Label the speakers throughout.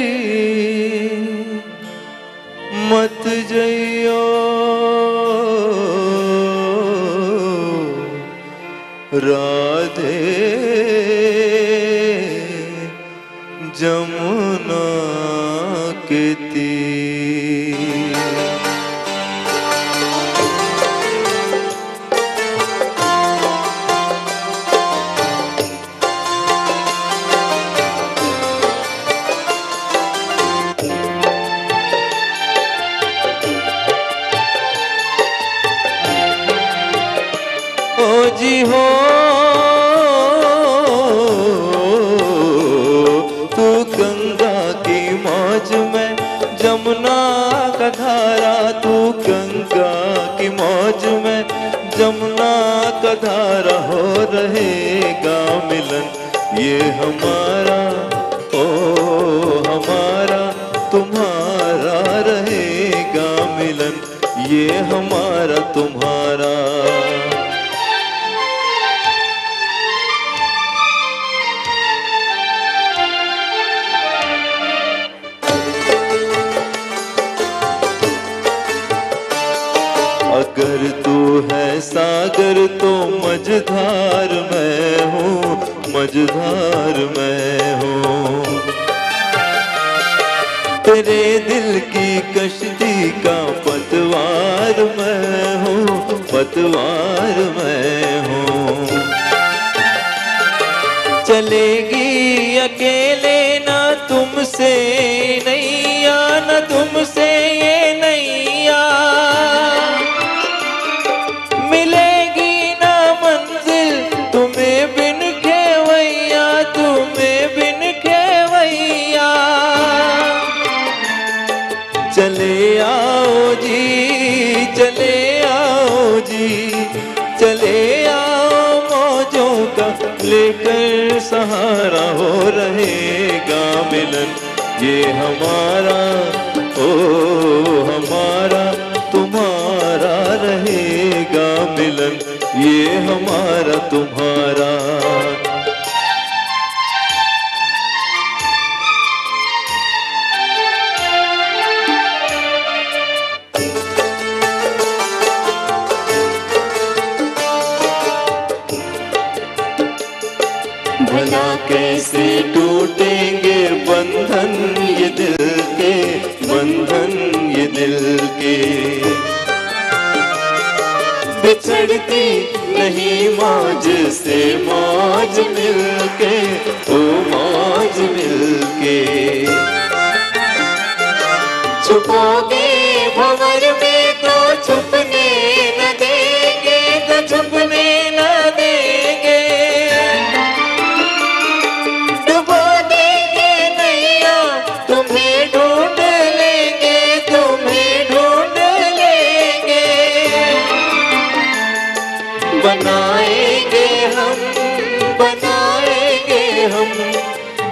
Speaker 1: अकेली मत जई राधे जमुना के तीर। तू गंगा की मौज में जमुना का धारा हो रहेगा मिलन। ये हमारा अगर तू है सागर तो मझधार मैं हूँ, मझधार मैं हूँ। तेरे दिल की कश्ती का पतवार मैं हूँ, पतवार मैं हूँ। चलेगी अकेले ना तुमसे नहीं आना तुमसे का लेकर सहारा हो रहेगा मिलन। ये हमारा ओ हमारा भला कैसे टूटेंगे बंधन ये दिल के, बंधन ये दिल के। बिछड़ती नहीं मौज से मौज मिलके ओ मौज मिलके छुपोगे भंवर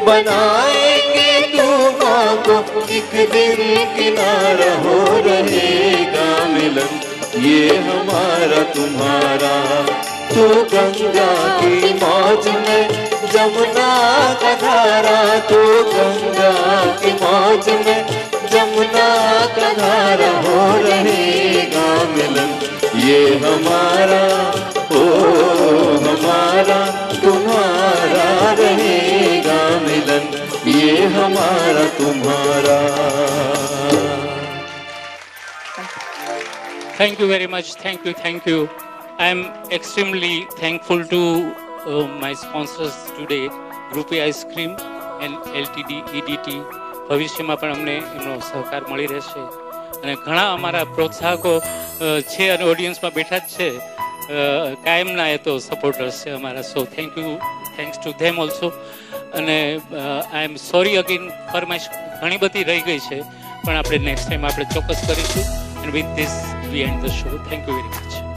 Speaker 1: बनाएँगे तुम्हारा को एक दिन किनारा हो रहेगा मिलन। ये हमारा तुम्हारा, तू गंगा की मौज में जमुना का धारा, तू गंगा की मौज में जमुना का धारा हो रहेगा मिलन। ये हमारा ये हमारा तुम्हारा
Speaker 2: Thank you very much. Thank you. Thank you. I am extremely thankful to uh, my sponsors today, Groupie Ice Cream and LTD EDT. ભવિષ્યમાં પણ અમને એમનો સહકાર મળી રહેશે અને ઘણા અમારા પ્રોત્સાહકો અ, છે અને ઓડિયન્સમાં બેઠા જ છે અ, કાયમના એ તો સપોર્ટર્સ છે અમારા so thank you thanks to them also અને આઈ એમ સોરી અગેન ફરમાઈશ ઘણી બધી રહી ગઈ છે, પણ આપણે નેક્સ્ટ ટાઈમ આપણે ચોક્કસ કરીશું. And with this we end the show thank you very much